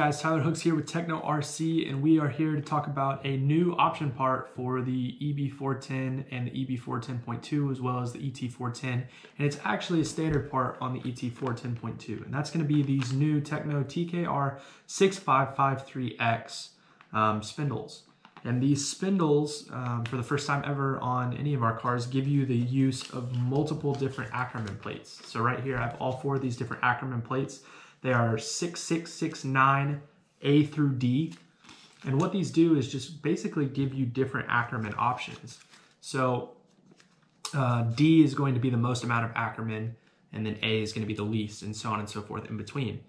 guys, Tyler Hooks here with Tekno RC, and we are here to talk about a new option part for the EB410 and the EB410.2, as well as the ET410. And it's actually a standard part on the ET410.2, and that's going to be these new Tekno TKR 6553X um, spindles. And these spindles, um, for the first time ever on any of our cars, give you the use of multiple different Ackermann plates. So right here, I have all four of these different Ackermann plates. They are 6669 A through D. And what these do is just basically give you different Ackermann options. So uh, D is going to be the most amount of Ackermann, and then A is going to be the least, and so on and so forth in between.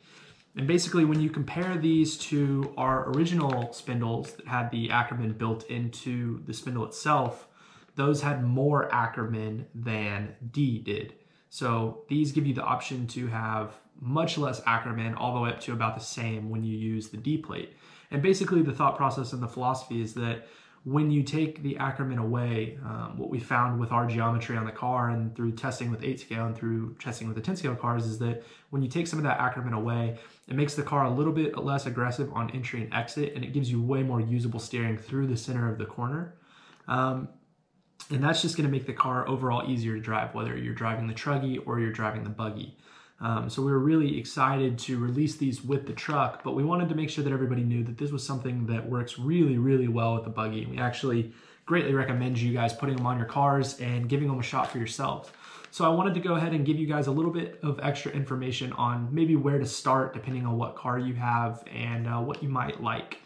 And basically, when you compare these to our original spindles that had the Ackermann built into the spindle itself, those had more Ackermann than D did. So these give you the option to have much less Ackermann all the way up to about the same when you use the D plate. And basically the thought process and the philosophy is that when you take the Ackermann away, um, what we found with our geometry on the car and through testing with 8 scale and through testing with the 10 scale cars is that when you take some of that Ackermann away, it makes the car a little bit less aggressive on entry and exit and it gives you way more usable steering through the center of the corner. Um, and that's just going to make the car overall easier to drive, whether you're driving the truggy or you're driving the buggy. Um, so we were really excited to release these with the truck, but we wanted to make sure that everybody knew that this was something that works really, really well with the buggy. We actually greatly recommend you guys putting them on your cars and giving them a shot for yourselves. So I wanted to go ahead and give you guys a little bit of extra information on maybe where to start depending on what car you have and uh, what you might like.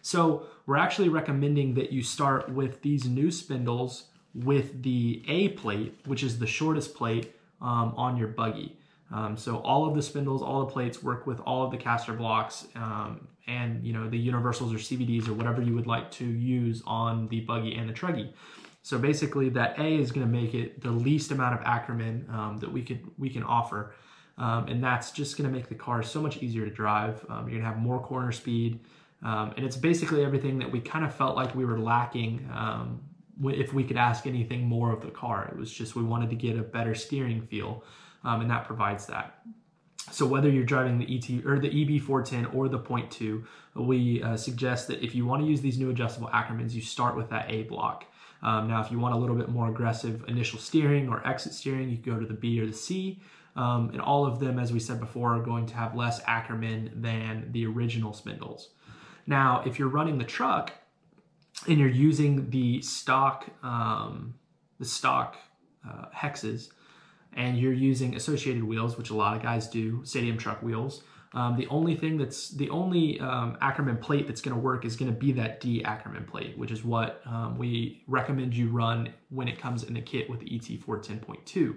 So we're actually recommending that you start with these new spindles with the A plate, which is the shortest plate um, on your buggy. Um, so all of the spindles, all the plates work with all of the caster blocks um, and you know the universals or CVDs or whatever you would like to use on the buggy and the truggy. So basically that A is going to make it the least amount of Ackermann um, that we could we can offer. Um, and that's just going to make the car so much easier to drive. Um, you're going to have more corner speed. Um, and it's basically everything that we kind of felt like we were lacking if we could ask anything more of the car. It was just we wanted to get a better steering feel um, and that provides that. So whether you're driving the ET or the EB410 or the Point 2, we uh, suggest that if you want to use these new adjustable Ackermanns, you start with that A block. Um, now, if you want a little bit more aggressive initial steering or exit steering, you can go to the B or the C. Um, and all of them, as we said before, are going to have less Ackermann than the original spindles. Now, if you're running the truck and you're using the stock, um, the stock uh, hexes, and you're using associated wheels, which a lot of guys do, stadium truck wheels, um, the only thing that's the only um, Ackermann plate that's going to work is going to be that D Ackermann plate, which is what um, we recommend you run when it comes in the kit with the ET410.2.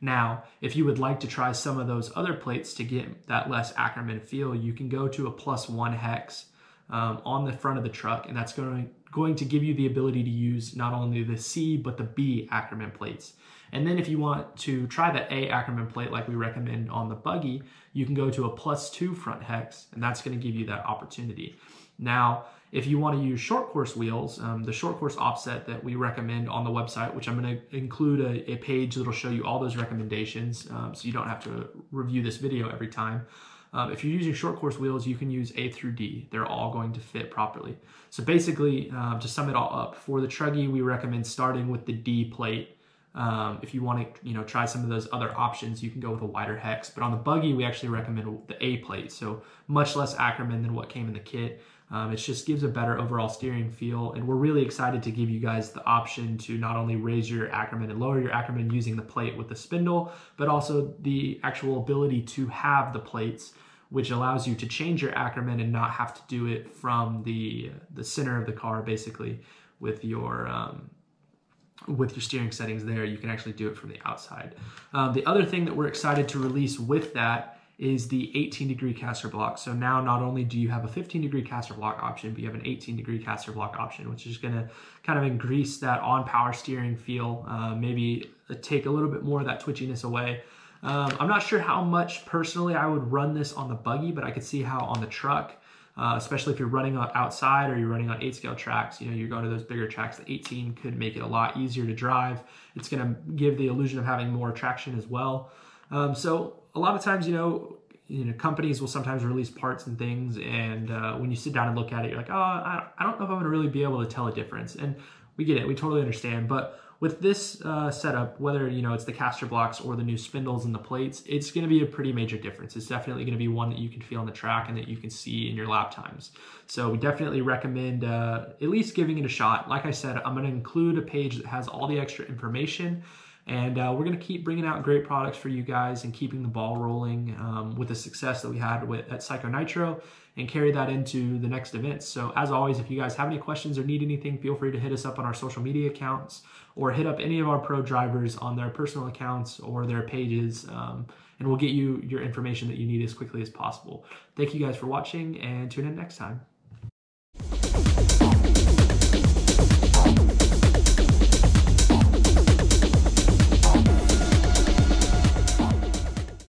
Now, if you would like to try some of those other plates to get that less Ackermann feel, you can go to a plus one hex um, on the front of the truck, and that's going going to give you the ability to use not only the C, but the B Ackermann plates. And then if you want to try the A Ackermann plate like we recommend on the buggy, you can go to a plus two front hex, and that's gonna give you that opportunity. Now, if you want to use short course wheels, um, the short course offset that we recommend on the website, which I'm going to include a, a, page that'll show you all those recommendations um, so you don't have to review this video every time. Um, if you're using short course wheels, you can use A through D. They're all going to fit properly. So basically, um, to sum it all up, for the Truggy, we recommend starting with the D plate. Um, if you want to, you know, try some of those other options, you can go with a wider hex. But on the buggy, we actually recommend the A plate. So much less Ackermann than what came in the kit. Um, it just gives a better overall steering feel. And we're really excited to give you guys the option to not only raise your Ackermann and lower your Ackermann using the plate with the spindle, but also the actual ability to have the plates which allows you to change your Ackermann and not have to do it from the the center of the car, basically, with your um, with your steering settings there. You can actually do it from the outside. Um, the other thing that we're excited to release with that is the 18 degree caster block. So now not only do you have a 15 degree caster block option, but you have an 18 degree caster block option, which is gonna kind of increase that on power steering feel, uh, maybe take a little bit more of that twitchiness away. Um, I'm not sure how much personally I would run this on the buggy, but I could see how on the truck, uh, especially if you're running outside or you're running on eight scale tracks, you know, you're going to those bigger tracks, the 18 could make it a lot easier to drive. It's going to give the illusion of having more traction as well. Um, so a lot of times, you know, you know companies will sometimes release parts and things and uh, when you sit down and look at it you're like oh I, I don't know if i'm going to really be able to tell a difference. And we get it we totally understand but with this uh, setup whether you know it's the caster blocks or the new spindles and the plates it's going to be a pretty major difference. It's definitely going to be one that you can feel on the track and that you can see in your lap times. So we definitely recommend uh, at least giving it a shot. Like i said i'm going to include a page that has all the extra information and uh, we're going to keep bringing out great products for you guys and keeping the ball rolling um, with the success that we had with, at Psycho Nitro and carry that into the next events. So, as always, if you guys have any questions or need anything, feel free to hit us up on our social media accounts or hit up any of our pro drivers on their personal accounts or their pages. Um, and we'll get you your information that you need as quickly as possible. Thank you guys for watching and tune in next time.